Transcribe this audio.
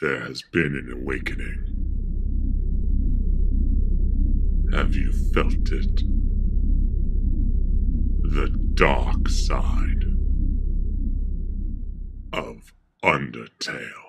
there has been an awakening. Have you felt it? The dark side of Undertale.